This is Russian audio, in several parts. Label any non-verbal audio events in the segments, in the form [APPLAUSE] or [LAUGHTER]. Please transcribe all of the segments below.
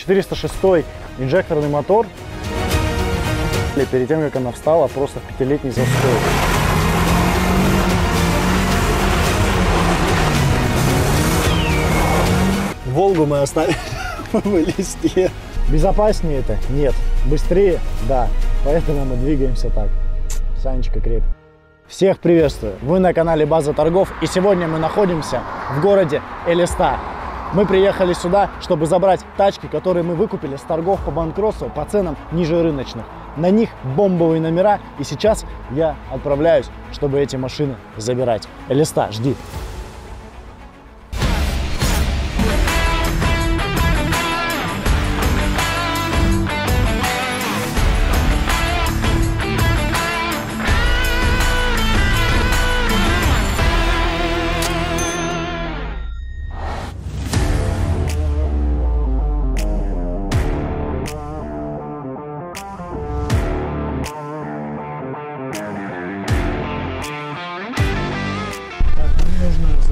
406 инжекторный мотор. И перед тем, как она встала, просто в пятилетний застой. Волгу мы оставили [LAUGHS] в листе. Безопаснее это? Нет. Быстрее? Да. Поэтому мы двигаемся так. Санечка крепко. Всех приветствую! Вы на канале База Торгов и сегодня мы находимся в городе Элиста. Мы приехали сюда, чтобы забрать тачки, которые мы выкупили с торгов по банкротству по ценам ниже рыночных. На них бомбовые номера и сейчас я отправляюсь, чтобы эти машины забирать. Элиста, жди!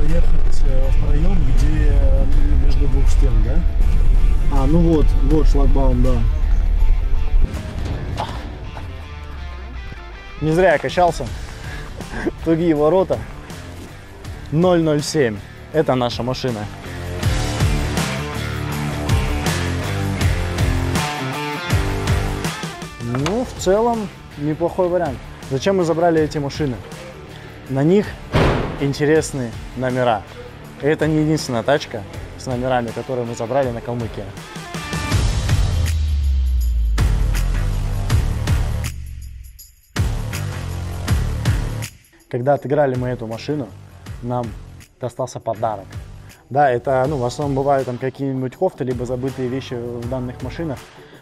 Нужно заехать э, в проем, где э, между двух стен, да? А, ну вот, вот шлагбаум, да. Не зря я качался. Тугие ворота. 007. Это наша машина. Ну, в целом, неплохой вариант. Зачем мы забрали эти машины? На них интересные номера. Это не единственная тачка с номерами, которые мы забрали на Калмыкии. Когда отыграли мы эту машину, нам достался подарок. Да, это, ну, в основном бывают там какие-нибудь кофты, либо забытые вещи в данных машинах,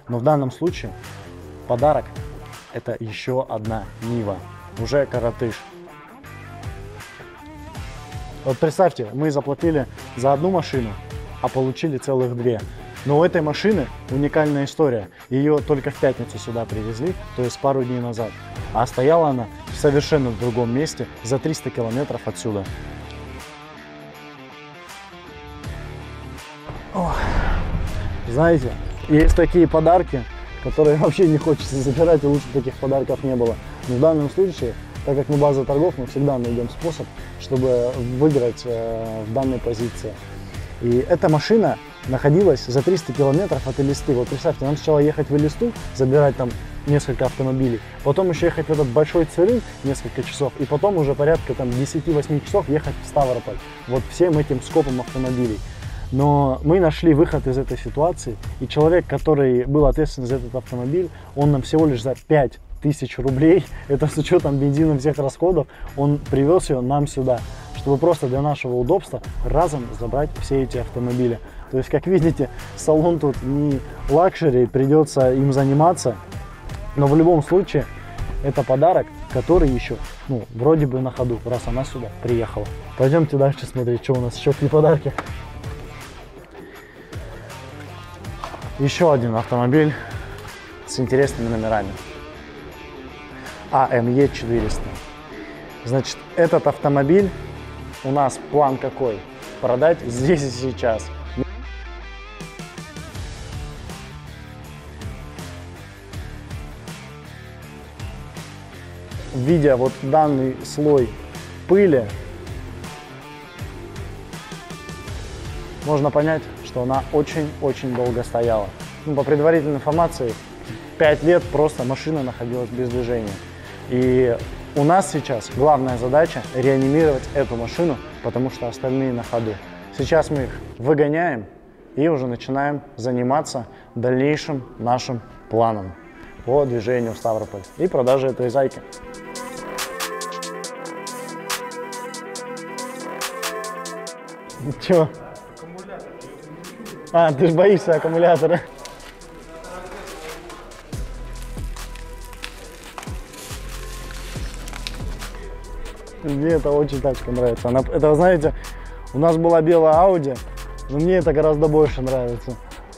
но в данном случае подарок – это еще одна Нива, уже коротыш. Вот представьте, мы заплатили за одну машину, а получили целых две. Но у этой машины уникальная история. Ее только в пятницу сюда привезли, то есть пару дней назад. А стояла она в совершенно другом месте, за 300 километров отсюда. Ох. Знаете, есть такие подарки, которые [LAUGHS] вообще не хочется забирать, и лучше таких подарков не было. Но в данном случае, так как мы база торгов, мы всегда найдем способ, чтобы выиграть э, в данной позиции. И эта машина находилась за 300 километров от Элисты. Вот представьте, нам сначала ехать в Элисту, забирать там несколько автомобилей, потом еще ехать в этот большой Цирин несколько часов, и потом уже порядка там 10-8 часов ехать в Ставрополь. Вот всем этим скопом автомобилей. Но мы нашли выход из этой ситуации, и человек, который был ответственен за этот автомобиль, он нам всего лишь за 5 тысяч рублей, [LAUGHS] это с учетом бензина всех расходов, он привез ее нам сюда, чтобы просто для нашего удобства разом забрать все эти автомобили. То есть, как видите, салон тут не luxury, придется им заниматься, но в любом случае это подарок, который еще, ну, вроде бы на ходу, раз она сюда приехала. Пойдемте дальше смотреть, что у нас еще какие подарки. Еще один автомобиль с интересными номерами. AME 400. Значит, этот автомобиль у нас план какой? Продать здесь и сейчас. Видя вот данный слой пыли, можно понять, что она очень-очень долго стояла. Ну, по предварительной информации, 5 лет просто машина находилась без движения. И у нас сейчас главная задача реанимировать эту машину, потому что остальные на ходу. Сейчас мы их выгоняем и уже начинаем заниматься дальнейшим нашим планом по движению в Ставрополь и продаже этой зайки. Чего? А, ты же боишься аккумулятора. Мне это очень тачка нравится. Она, это, знаете, у нас была белая Audi, но мне это гораздо больше нравится.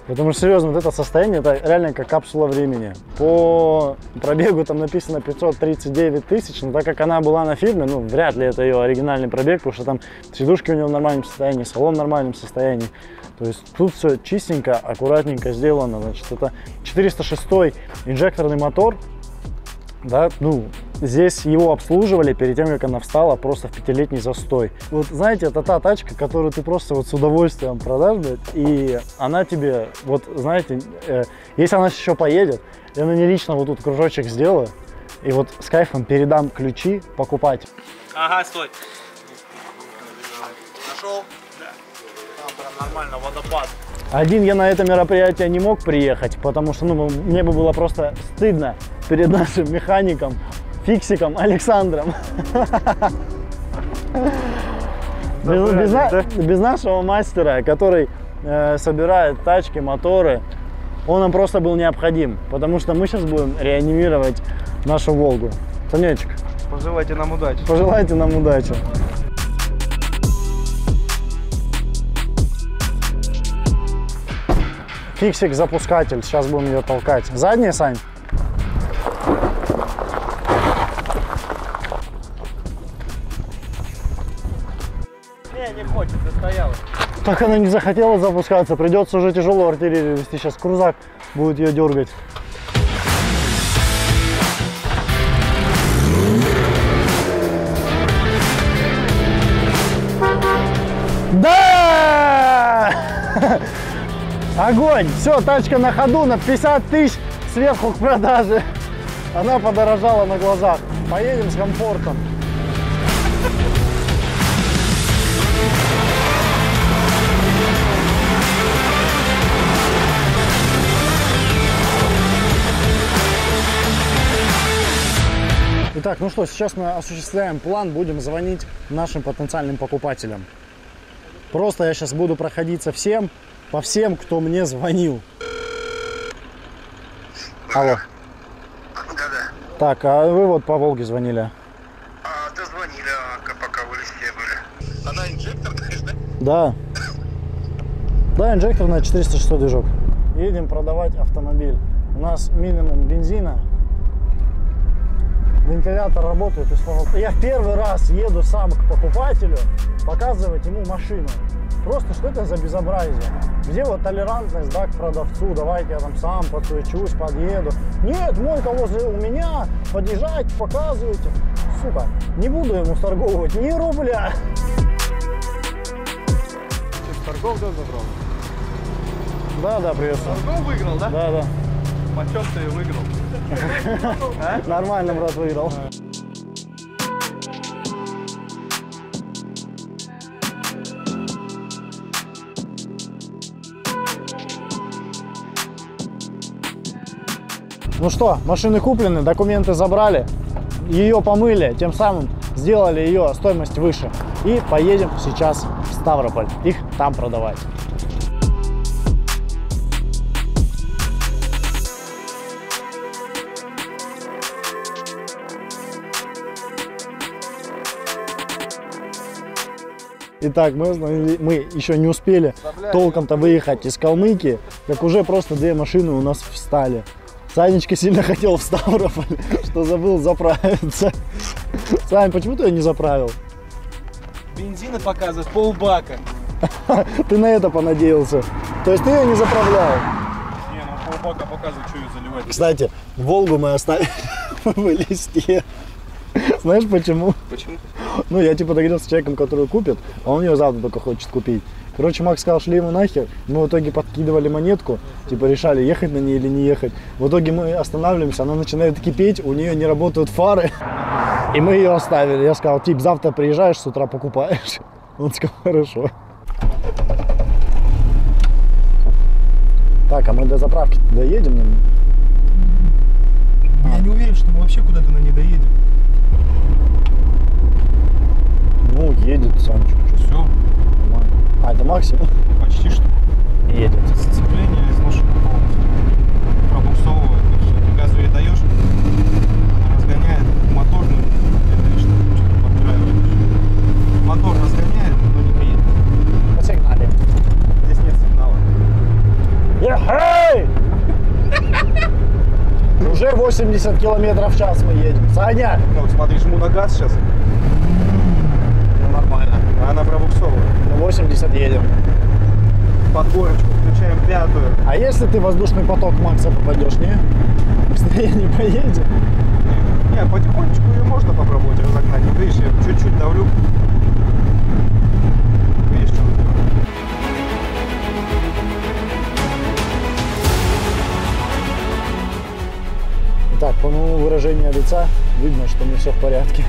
Потому что, серьезно, вот это состояние, это реально как капсула времени. По пробегу там написано 539 тысяч, но так как она была на фирме, ну, вряд ли это ее оригинальный пробег, потому что там сидушки у нее в нормальном состоянии, салон в нормальном состоянии. То есть тут все чистенько, аккуратненько сделано. Значит, это 406 инжекторный мотор. Да, ну, здесь его обслуживали перед тем, как она встала просто в пятилетний застой. Вот знаете, это та тачка, которую ты просто вот с удовольствием продашь, блядь, и она тебе, вот знаете, э, если она еще поедет, я на ней лично вот тут кружочек сделаю, и вот с кайфом передам ключи покупать. Ага, стой. Нашел? Да. Там прям нормально, водопад. Один я на это мероприятие не мог приехать, потому что ну, мне бы было просто стыдно перед нашим механиком, фиксиком Александром. Без, без на- без нашего мастера, который э, собирает тачки, моторы, он нам просто был необходим, потому что мы сейчас будем реанимировать нашу Волгу. Санечек, Пожелайте нам удачи. пожелайте нам удачи. Фиксик запускатель, сейчас будем ее толкать. Задний, Сань? Так она не захотела запускаться, придется уже тяжелую артиллерию вести. Сейчас крузак будет ее дергать. Да! [LAUGHS] Огонь! Все, тачка на ходу на 50 тысяч сверху к продаже. Она подорожала на глазах. Поедем с комфортом. Итак, ну что, сейчас мы осуществляем план, будем звонить нашим потенциальным покупателям. Просто я сейчас буду проходиться всем, по всем, кто мне звонил. Алло. Да-да. Так, а вы вот по Волге звонили? А, да звонили, а, пока в листе были. Она инжектор, конечно. Да. Да, инжектор на 406 движок. Едем продавать автомобиль. У нас минимум бензина. Вентилятор работает. и. Я первый раз еду сам к покупателю показывать ему машину. Просто что это за безобразие? Где вот толерантность, да, к продавцу? Давайте я там сам подсвечусь, подъеду. Нет, мойка возле у меня. Подъезжайте, показывайте. Сука, не буду ему сторговывать ни рубля. Торгов да забрал? Да, да, приветствую. Торгов выиграл, да? Да, да. Почем ты выиграл? Нормально, брат, выиграл. Ну что, машины куплены, документы забрали, ее помыли, тем самым сделали ее стоимость выше. И поедем сейчас в Ставрополь, их там продавать. Итак, мы, мы еще не успели толком-то выехать из Калмыкии, как уже просто две машины у нас встали. Санечка сильно [LAUGHS] хотел в Ставрополь, что забыл заправиться. Сань, почему ты ее не заправил? Бензина показывает полбака. Ты на это понадеялся. То есть ты ее не заправлял. Не, ну полбака показывает, что ее заливать. Кстати, Волгу мы оставили [LAUGHS] в листе. [LAUGHS] Знаешь почему? Почему? Ну, я типа договорился с человеком, который купит, а он ее завтра только хочет купить. Короче, Макс сказал, шли ему нахер. Мы в итоге подкидывали монетку, типа решали, ехать на ней или не ехать. В итоге мы останавливаемся, она начинает кипеть, у нее не работают фары. [LAUGHS] И мы ее оставили. Я сказал, тип, завтра приезжаешь, с утра покупаешь. [LAUGHS] Он сказал, хорошо. Так, а мы до заправки доедем? Я не уверен, что мы вообще куда-то на ней доедем. Ну, едет Санчо. Все, Нормально. А, это максимум? почти что. Едет. Сцепление изношено полностью. Пробуксовывает. так что ты газу ей даешь, она разгоняет. Моторную, это лишь что-то подстраивает. Мотор разгоняет, но не приедет. Посигнали. Здесь нет сигнала. Ехай! Уже 80 километров в час мы едем. Саня! Ну, вот смотри, жму на газ сейчас, Ну, нормально. а она пробуксовывает. На 80 едем. под горочку, включаем пятую. А если ты воздушный поток Макса попадешь, не? Быстрее [LAUGHS] не поедет. Не, потихонечку ее можно попробовать разогнать. Видишь, я чуть-чуть давлю. Итак, по моему выражению лица видно, что не все в порядке.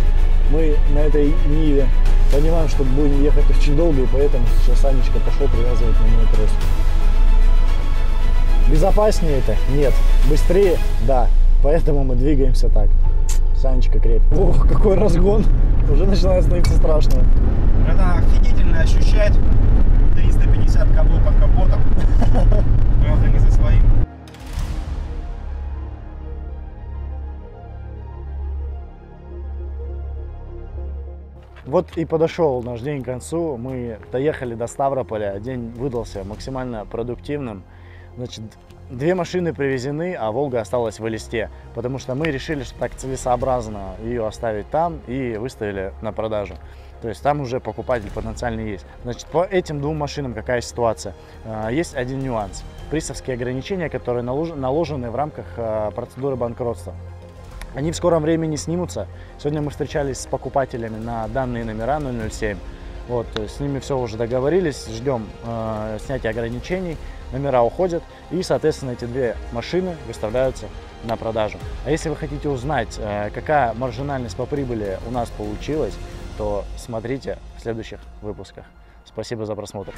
Мы на этой Ниве понимаем, что будем ехать очень долго, и поэтому сейчас Анечка пошел привязывать на нее трос. Безопаснее это? Нет. Быстрее? Да. Поэтому мы двигаемся так. Санечка крепит. Ох, какой разгон. Уже начинает становиться страшно. Это офигительно ощущать Вот и подошел наш день к концу. Мы доехали до Ставрополя. День выдался максимально продуктивным. Значит, две машины привезены, а Волга осталась в Элисте. Потому что мы решили, что так целесообразно ее оставить там и выставили на продажу. То есть там уже покупатель потенциальный есть. Значит, по этим двум машинам какая ситуация? А, Есть один нюанс. Присовские ограничения, которые налож- наложены в рамках а, процедуры банкротства. Они в скором времени снимутся. Сегодня мы встречались с покупателями на данные номера 007. Вот, есть с ними все уже договорились, ждем э, снятия ограничений, номера уходят, и, соответственно, эти две машины выставляются на продажу. А если вы хотите узнать, э, какая маржинальность по прибыли у нас получилась, то смотрите в следующих выпусках. Спасибо за просмотр.